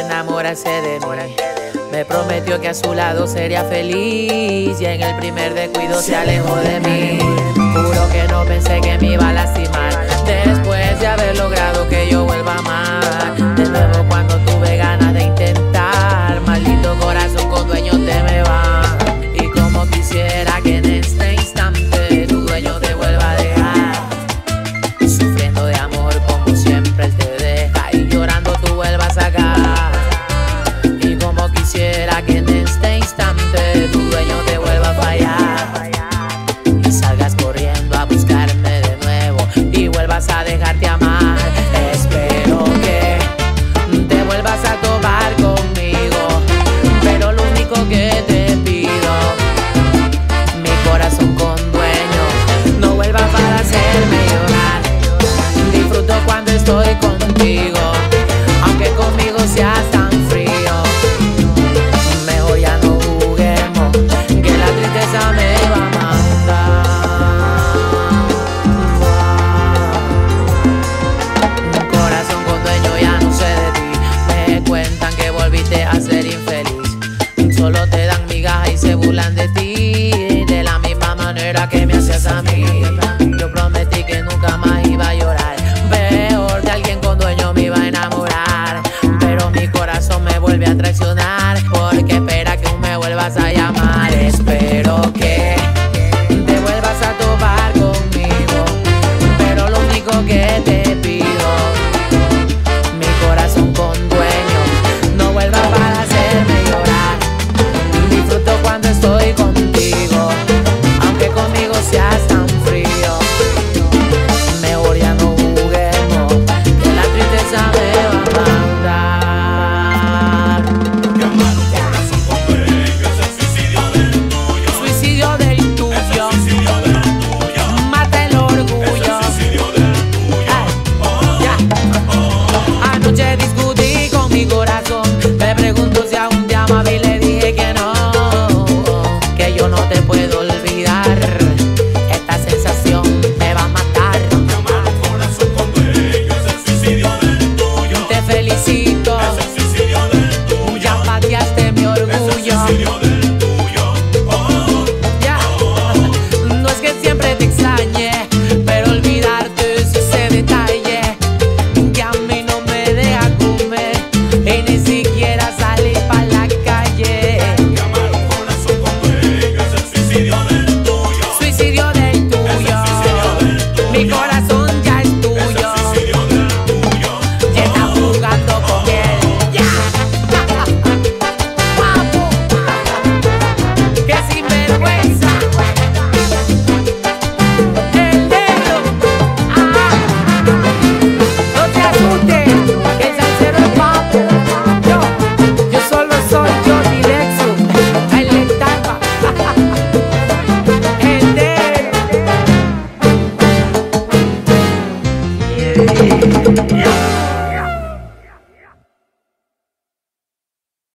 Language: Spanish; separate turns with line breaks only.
enamorarse de mí. Me prometió que a su lado sería feliz y en el primer descuido se alejó de mí. me. vuelve a traicionar. Hey, go Yeah.